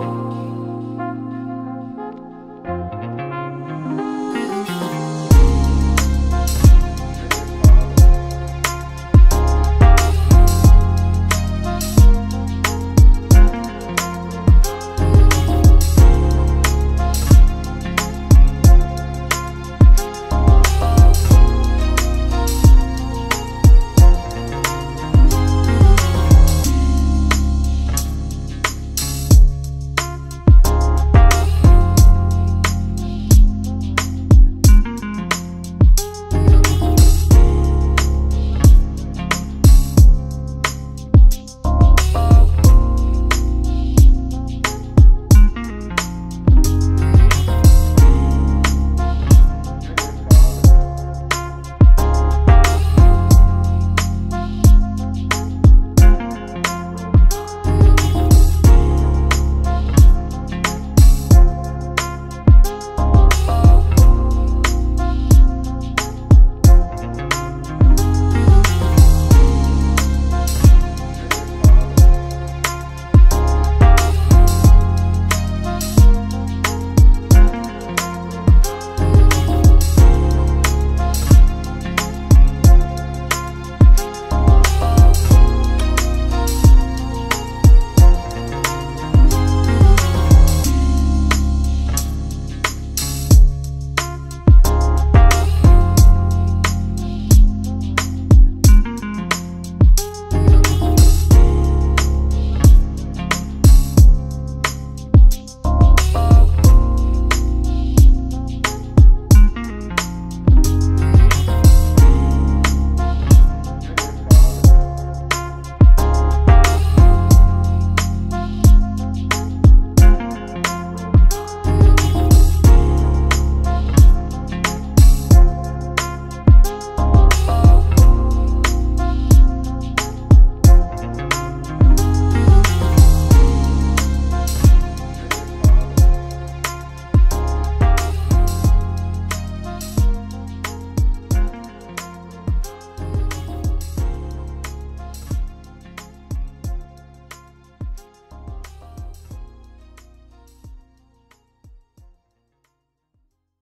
Bible.